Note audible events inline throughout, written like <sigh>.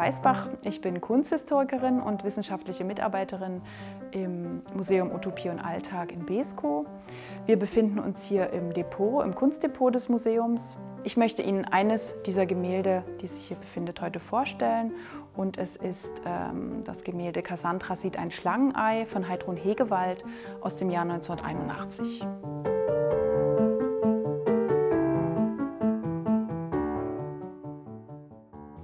Weißbach. Ich bin Kunsthistorikerin und wissenschaftliche Mitarbeiterin im Museum Utopie und Alltag in Beeskow. Wir befinden uns hier im Depot, im Kunstdepot des Museums. Ich möchte Ihnen eines dieser Gemälde, die sich hier befindet, heute vorstellen. Und es ist ähm, das Gemälde Cassandra sieht ein Schlangenei von Heidrun Hegewald aus dem Jahr 1981.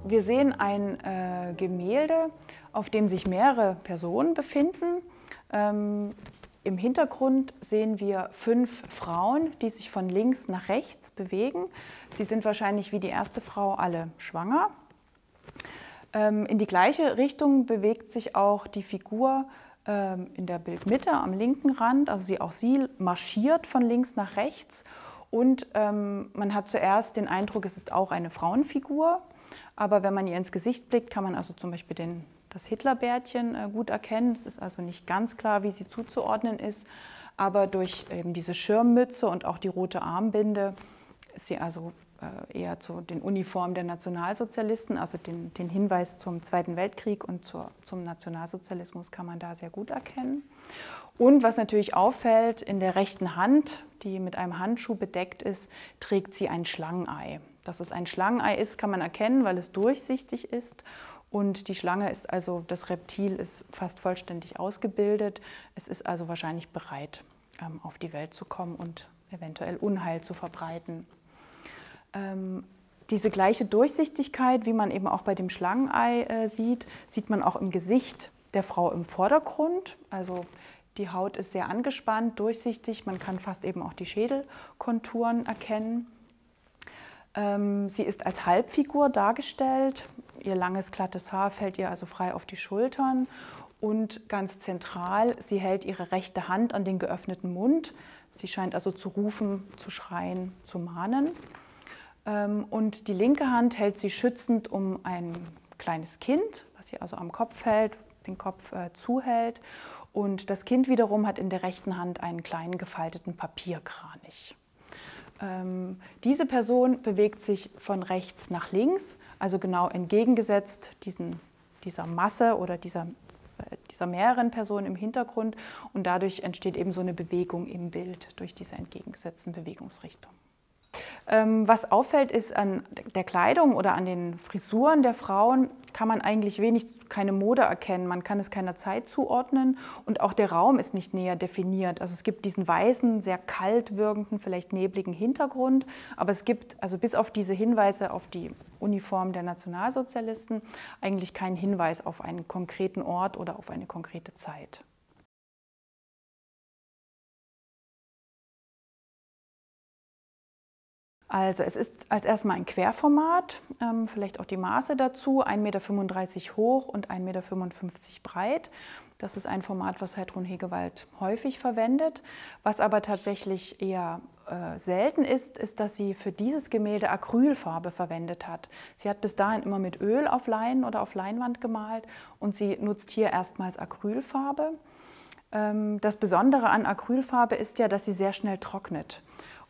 Wir sehen ein äh, Gemälde, auf dem sich mehrere Personen befinden. Ähm, Im Hintergrund sehen wir fünf Frauen, die sich von links nach rechts bewegen. Sie sind wahrscheinlich wie die erste Frau alle schwanger. Ähm, in die gleiche Richtung bewegt sich auch die Figur ähm, in der Bildmitte am linken Rand. Also sie, auch sie marschiert von links nach rechts. Und ähm, man hat zuerst den Eindruck, es ist auch eine Frauenfigur. Aber wenn man ihr ins Gesicht blickt, kann man also zum Beispiel den, das Hitlerbärtchen äh, gut erkennen. Es ist also nicht ganz klar, wie sie zuzuordnen ist. Aber durch eben diese Schirmmütze und auch die rote Armbinde ist sie also äh, eher zu den Uniformen der Nationalsozialisten, also den, den Hinweis zum Zweiten Weltkrieg und zur, zum Nationalsozialismus kann man da sehr gut erkennen. Und was natürlich auffällt, in der rechten Hand, die mit einem Handschuh bedeckt ist, trägt sie ein Schlangenei. Dass es ein Schlangenei ist, kann man erkennen, weil es durchsichtig ist. Und die Schlange ist also, das Reptil ist fast vollständig ausgebildet. Es ist also wahrscheinlich bereit, ähm, auf die Welt zu kommen und eventuell Unheil zu verbreiten. Ähm, diese gleiche Durchsichtigkeit, wie man eben auch bei dem Schlangenei äh, sieht, sieht man auch im Gesicht der Frau im Vordergrund. Also die Haut ist sehr angespannt, durchsichtig, man kann fast eben auch die Schädelkonturen erkennen. Ähm, sie ist als Halbfigur dargestellt. Ihr langes, glattes Haar fällt ihr also frei auf die Schultern. Und ganz zentral, sie hält ihre rechte Hand an den geöffneten Mund. Sie scheint also zu rufen, zu schreien, zu mahnen. Ähm, und die linke Hand hält sie schützend um ein kleines Kind, was sie also am Kopf hält, den Kopf äh, zuhält. Und das Kind wiederum hat in der rechten Hand einen kleinen gefalteten Papierkranich. Ähm, diese Person bewegt sich von rechts nach links, also genau entgegengesetzt diesen, dieser Masse oder dieser, äh, dieser mehreren Personen im Hintergrund. Und dadurch entsteht eben so eine Bewegung im Bild durch diese entgegengesetzten Bewegungsrichtungen. Ähm, was auffällt, ist an der Kleidung oder an den Frisuren der Frauen kann man eigentlich wenig, keine Mode erkennen. Man kann es keiner Zeit zuordnen und auch der Raum ist nicht näher definiert. Also es gibt diesen weißen, sehr kalt wirkenden, vielleicht nebligen Hintergrund, aber es gibt also bis auf diese Hinweise auf die Uniform der Nationalsozialisten eigentlich keinen Hinweis auf einen konkreten Ort oder auf eine konkrete Zeit. Also es ist als erstmal ein Querformat, ähm, vielleicht auch die Maße dazu, 1,35 Meter hoch und 1,55 Meter breit. Das ist ein Format, was Heidrun Hegewald häufig verwendet. Was aber tatsächlich eher äh, selten ist, ist, dass sie für dieses Gemälde Acrylfarbe verwendet hat. Sie hat bis dahin immer mit Öl auf Leinen oder auf Leinwand gemalt und sie nutzt hier erstmals Acrylfarbe. Ähm, das Besondere an Acrylfarbe ist ja, dass sie sehr schnell trocknet.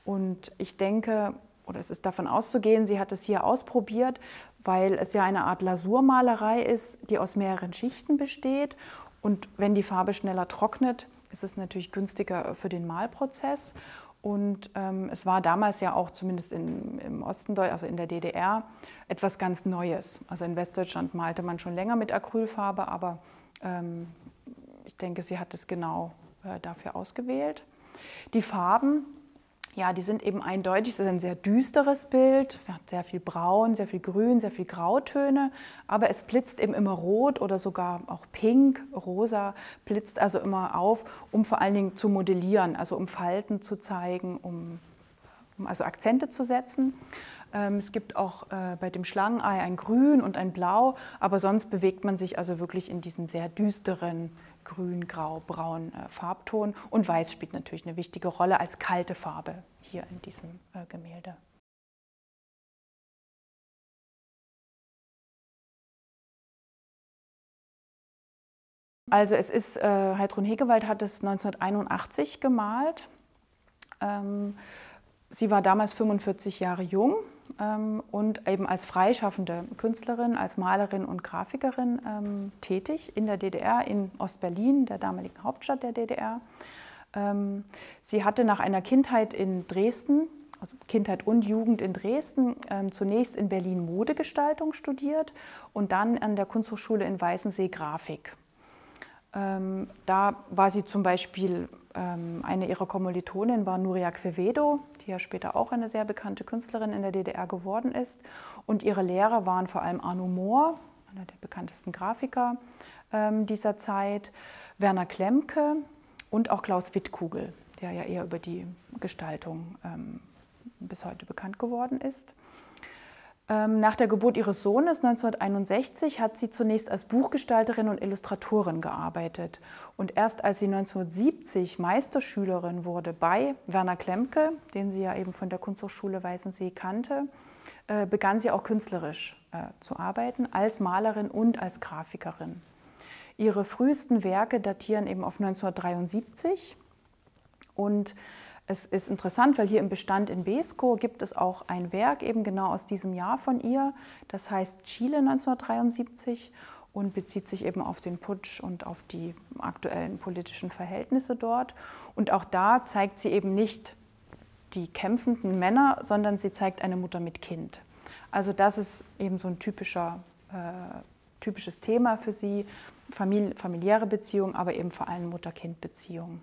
Und ich denke, oder es ist davon auszugehen, sie hat es hier ausprobiert, weil es ja eine Art Lasurmalerei ist, die aus mehreren Schichten besteht. Und wenn die Farbe schneller trocknet, ist es natürlich günstiger für den Malprozess. Und ähm, es war damals ja auch zumindest in, im Osten, also in der DDR, etwas ganz Neues. Also in Westdeutschland malte man schon länger mit Acrylfarbe, aber ähm, ich denke, sie hat es genau äh, dafür ausgewählt. Die Farben ja, die sind eben eindeutig. Es ist ein sehr düsteres Bild. Wir haben sehr viel Braun, sehr viel Grün, sehr viel Grautöne. Aber es blitzt eben immer rot oder sogar auch pink, rosa, blitzt also immer auf, um vor allen Dingen zu modellieren, also um Falten zu zeigen, um, um also Akzente zu setzen. Ähm, es gibt auch äh, bei dem Schlangenei ein Grün und ein Blau, aber sonst bewegt man sich also wirklich in diesem sehr düsteren grün, grau, braun äh, Farbton. Und weiß spielt natürlich eine wichtige Rolle als kalte Farbe hier in diesem äh, Gemälde. Also es ist, äh, Heidrun Hegewald hat es 1981 gemalt. Ähm, Sie war damals 45 Jahre jung und eben als freischaffende Künstlerin, als Malerin und Grafikerin ähm, tätig in der DDR, in Ostberlin, der damaligen Hauptstadt der DDR. Ähm, sie hatte nach einer Kindheit in Dresden, also Kindheit und Jugend in Dresden, ähm, zunächst in Berlin Modegestaltung studiert und dann an der Kunsthochschule in Weißensee Grafik. Ähm, da war sie zum Beispiel, ähm, eine ihrer Kommilitonen war Nuria Quevedo, die ja später auch eine sehr bekannte Künstlerin in der DDR geworden ist. Und ihre Lehrer waren vor allem Arno Mohr, einer der bekanntesten Grafiker ähm, dieser Zeit, Werner Klemke und auch Klaus Wittkugel, der ja eher über die Gestaltung ähm, bis heute bekannt geworden ist. Ähm, nach der Geburt ihres Sohnes 1961 hat sie zunächst als Buchgestalterin und Illustratorin gearbeitet. Und erst als sie 1970 Meisterschülerin wurde bei Werner Klemke, den sie ja eben von der Kunsthochschule Weißensee kannte, äh, begann sie auch künstlerisch äh, zu arbeiten, als Malerin und als Grafikerin. Ihre frühesten Werke datieren eben auf 1973 und es ist interessant, weil hier im Bestand in Besko gibt es auch ein Werk eben genau aus diesem Jahr von ihr. Das heißt Chile 1973 und bezieht sich eben auf den Putsch und auf die aktuellen politischen Verhältnisse dort. Und auch da zeigt sie eben nicht die kämpfenden Männer, sondern sie zeigt eine Mutter mit Kind. Also das ist eben so ein typischer, äh, typisches Thema für sie, Famili familiäre Beziehungen, aber eben vor allem Mutter-Kind-Beziehungen.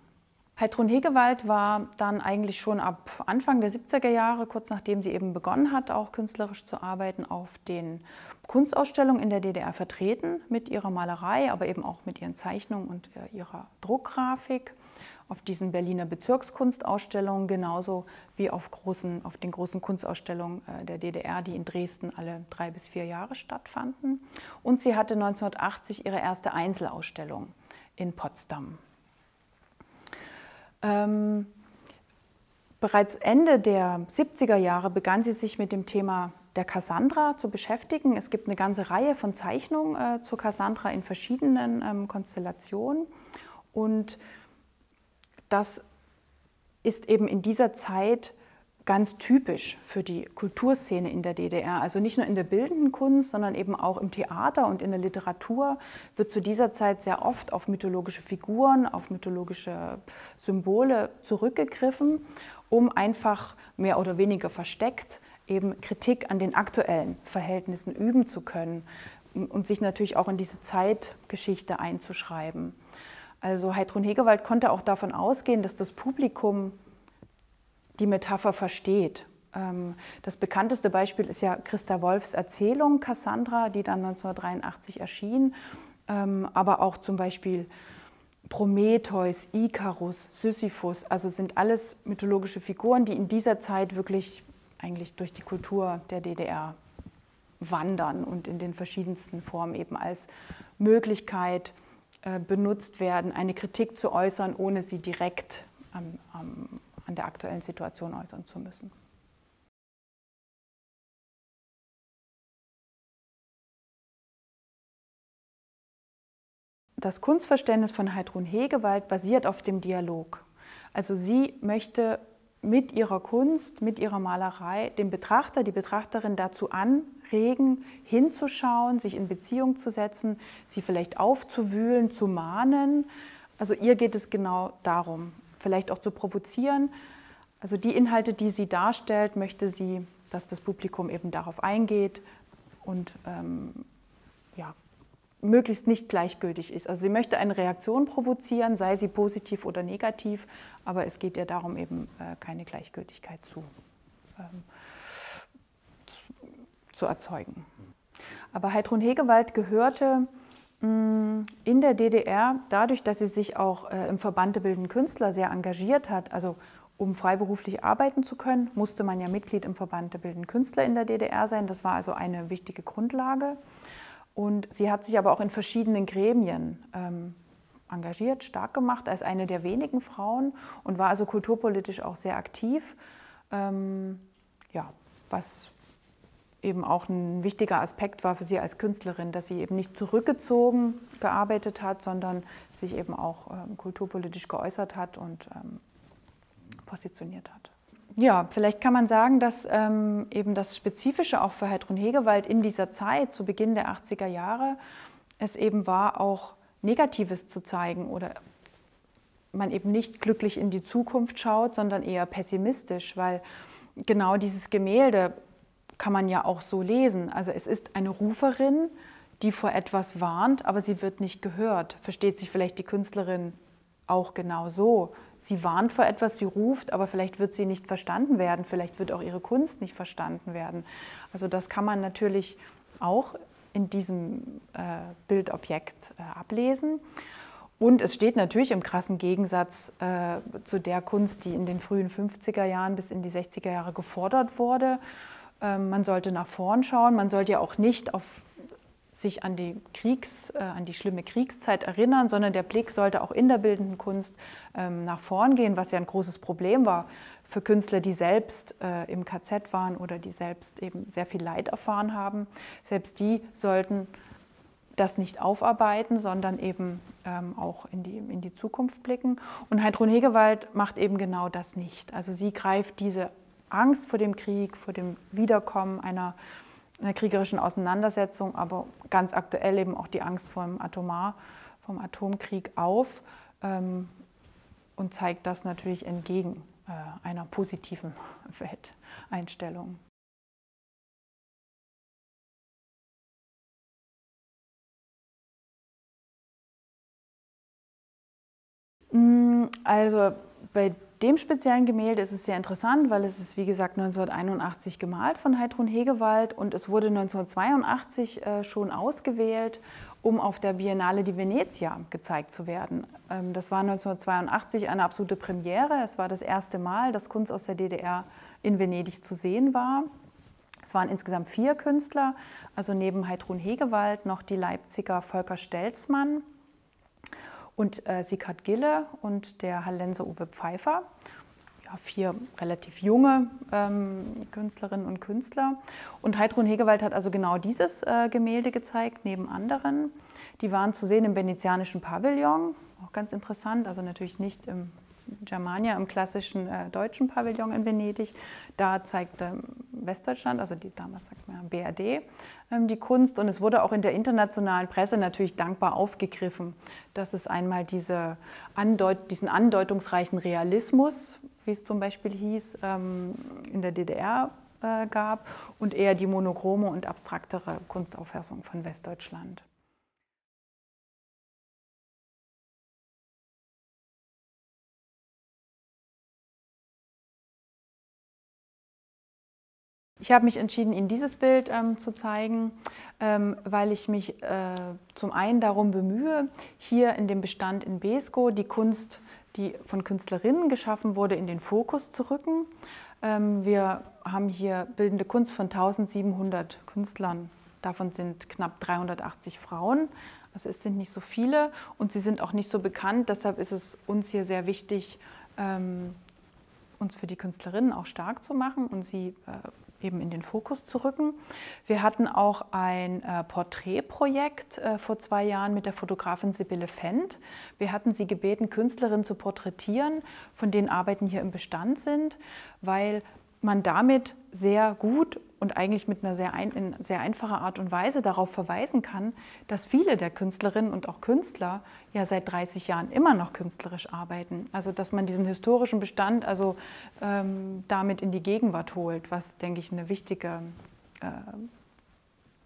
Heidrun Hegewald war dann eigentlich schon ab Anfang der 70er Jahre, kurz nachdem sie eben begonnen hat, auch künstlerisch zu arbeiten, auf den Kunstausstellungen in der DDR vertreten mit ihrer Malerei, aber eben auch mit ihren Zeichnungen und äh, ihrer Druckgrafik. Auf diesen Berliner Bezirkskunstausstellungen genauso wie auf, großen, auf den großen Kunstausstellungen äh, der DDR, die in Dresden alle drei bis vier Jahre stattfanden. Und sie hatte 1980 ihre erste Einzelausstellung in Potsdam. Ähm, bereits Ende der 70er Jahre begann sie sich mit dem Thema der Cassandra zu beschäftigen. Es gibt eine ganze Reihe von Zeichnungen äh, zur Cassandra in verschiedenen ähm, Konstellationen. Und das ist eben in dieser Zeit ganz typisch für die Kulturszene in der DDR. Also nicht nur in der bildenden Kunst, sondern eben auch im Theater und in der Literatur wird zu dieser Zeit sehr oft auf mythologische Figuren, auf mythologische Symbole zurückgegriffen, um einfach mehr oder weniger versteckt eben Kritik an den aktuellen Verhältnissen üben zu können und sich natürlich auch in diese Zeitgeschichte einzuschreiben. Also Heidrun Hegewald konnte auch davon ausgehen, dass das Publikum die Metapher versteht. Ähm, das bekannteste Beispiel ist ja Christa Wolfs Erzählung Cassandra, die dann 1983 erschien, ähm, aber auch zum Beispiel Prometheus, Ikarus, Sisyphus, also sind alles mythologische Figuren, die in dieser Zeit wirklich eigentlich durch die Kultur der DDR wandern und in den verschiedensten Formen eben als Möglichkeit äh, benutzt werden, eine Kritik zu äußern, ohne sie direkt am, am an der aktuellen Situation äußern zu müssen. Das Kunstverständnis von Heidrun Hegewald basiert auf dem Dialog. Also sie möchte mit ihrer Kunst, mit ihrer Malerei den Betrachter, die Betrachterin dazu anregen, hinzuschauen, sich in Beziehung zu setzen, sie vielleicht aufzuwühlen, zu mahnen. Also ihr geht es genau darum vielleicht auch zu provozieren. Also die Inhalte, die sie darstellt, möchte sie, dass das Publikum eben darauf eingeht und ähm, ja, möglichst nicht gleichgültig ist. Also sie möchte eine Reaktion provozieren, sei sie positiv oder negativ, aber es geht ihr darum, eben äh, keine Gleichgültigkeit zu, ähm, zu, zu, erzeugen. Aber Heidrun Hegewald gehörte in der DDR, dadurch, dass sie sich auch äh, im Verband der Bildenden Künstler sehr engagiert hat, also um freiberuflich arbeiten zu können, musste man ja Mitglied im Verband der Bildenden Künstler in der DDR sein. Das war also eine wichtige Grundlage. Und sie hat sich aber auch in verschiedenen Gremien ähm, engagiert, stark gemacht, als eine der wenigen Frauen und war also kulturpolitisch auch sehr aktiv. Ähm, ja, was eben auch ein wichtiger Aspekt war für sie als Künstlerin, dass sie eben nicht zurückgezogen gearbeitet hat, sondern sich eben auch ähm, kulturpolitisch geäußert hat und ähm, positioniert hat. ja, vielleicht kann man sagen, dass ähm, eben das Spezifische auch für Heidrun Hegewald in dieser Zeit, zu Beginn der 80er Jahre, es eben war, auch Negatives zu zeigen oder man eben nicht glücklich in die Zukunft schaut, sondern eher pessimistisch, weil genau dieses Gemälde kann man ja auch so lesen. Also es ist eine Ruferin, die vor etwas warnt, aber sie wird nicht gehört. Versteht sich vielleicht die Künstlerin auch genau so. Sie warnt vor etwas, sie ruft, aber vielleicht wird sie nicht verstanden werden, vielleicht wird auch ihre Kunst nicht verstanden werden. Also das kann man natürlich auch in diesem äh, Bildobjekt äh, ablesen. Und es steht natürlich im krassen Gegensatz äh, zu der Kunst, die in den frühen 50er Jahren bis in die 60er Jahre gefordert wurde. Ähm, man sollte nach vorn schauen, man sollte ja auch nicht auf sich an die, Kriegs, äh, an die schlimme Kriegszeit erinnern, sondern der Blick sollte auch in der bildenden Kunst ähm, nach vorn gehen, was ja ein großes Problem war für Künstler, die selbst äh, im KZ waren oder die selbst eben sehr viel Leid erfahren haben. Selbst die sollten das nicht aufarbeiten, sondern eben ähm, auch in die, in die Zukunft blicken. Und Heidrun Hegewald macht eben genau das nicht. Also sie greift diese Angst vor dem Krieg, vor dem Wiederkommen einer einer kriegerischen Auseinandersetzung, aber ganz aktuell eben auch die Angst vor dem Atomar, vom Atomkrieg auf ähm, und zeigt das natürlich entgegen äh, einer positiven <laughs> Welteinstellung. Mm, also bei dem speziellen Gemälde ist es sehr interessant, weil es ist, wie gesagt, 1981 gemalt von Heidrun Hegewald und es wurde 1982 äh, schon ausgewählt, um auf der Biennale di Venezia gezeigt zu werden. Ähm, das war 1982 eine absolute Premiere. Es war das erste Mal, dass Kunst aus der DDR in Venedig zu sehen war. Es waren insgesamt vier Künstler, also neben Heidrun Hegewald noch die Leipziger Volker Stelzmann, und äh, Sigrid Gille und der Hallenser Uwe Pfeiffer. Ja, vier relativ junge ähm, Künstlerinnen und Künstler. Und Heidrun Hegewald hat also genau dieses äh, Gemälde gezeigt, neben anderen. Die waren zu sehen im venezianischen Pavillon, auch ganz interessant, also natürlich nicht im Germania im klassischen äh, deutschen Pavillon in Venedig. Da zeigte Westdeutschland, also die damals sagt man BRD, ähm, die Kunst. Und es wurde auch in der internationalen Presse natürlich dankbar aufgegriffen, dass es einmal diese Andeut diesen andeutungsreichen Realismus, wie es zum Beispiel hieß, ähm, in der DDR äh, gab und eher die monochrome und abstraktere Kunstauffassung von Westdeutschland. Ich habe mich entschieden, Ihnen dieses Bild ähm, zu zeigen, ähm, weil ich mich äh, zum einen darum bemühe, hier in dem Bestand in Besko die Kunst, die von Künstlerinnen geschaffen wurde, in den Fokus zu rücken. Ähm, wir haben hier bildende Kunst von 1700 Künstlern. Davon sind knapp 380 Frauen. Also es sind nicht so viele und sie sind auch nicht so bekannt. Deshalb ist es uns hier sehr wichtig, ähm, uns für die Künstlerinnen auch stark zu machen und sie äh, eben in den Fokus zu rücken. Wir hatten auch ein äh, Porträtprojekt äh, vor zwei Jahren mit der Fotografin Sibylle Fendt. Wir hatten sie gebeten, Künstlerinnen zu porträtieren, von denen Arbeiten hier im Bestand sind, weil man damit sehr gut und eigentlich mit einer sehr, ein, in sehr einfacher Art und Weise darauf verweisen kann, dass viele der Künstlerinnen und auch Künstler ja seit 30 Jahren immer noch künstlerisch arbeiten. Also dass man diesen historischen Bestand also ähm, damit in die Gegenwart holt, was, denke ich, ein wichtige, äh,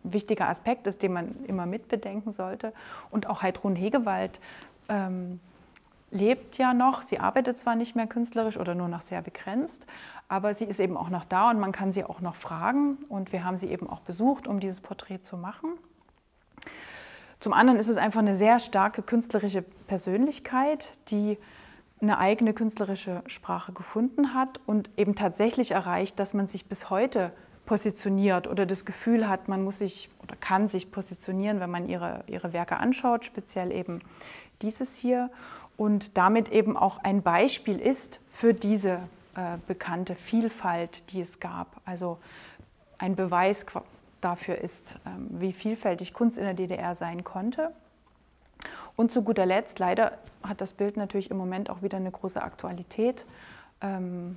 wichtiger Aspekt ist, den man immer mitbedenken sollte. Und auch Heidrun Hegewald ähm, lebt ja noch. Sie arbeitet zwar nicht mehr künstlerisch oder nur noch sehr begrenzt, aber sie ist eben auch noch da und man kann sie auch noch fragen. Und wir haben sie eben auch besucht, um dieses Porträt zu machen. Zum anderen ist es einfach eine sehr starke künstlerische Persönlichkeit, die eine eigene künstlerische Sprache gefunden hat und eben tatsächlich erreicht, dass man sich bis heute positioniert oder das Gefühl hat, man muss sich oder kann sich positionieren, wenn man ihre, ihre Werke anschaut, speziell eben dieses hier und damit eben auch ein Beispiel ist für diese äh, bekannte Vielfalt, die es gab. Also ein Beweis dafür ist, ähm, wie vielfältig Kunst in der DDR sein konnte. Und zu guter Letzt, leider hat das Bild natürlich im Moment auch wieder eine große Aktualität. Ähm,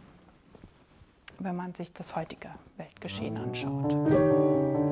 wenn man sich das heutige Weltgeschehen anschaut.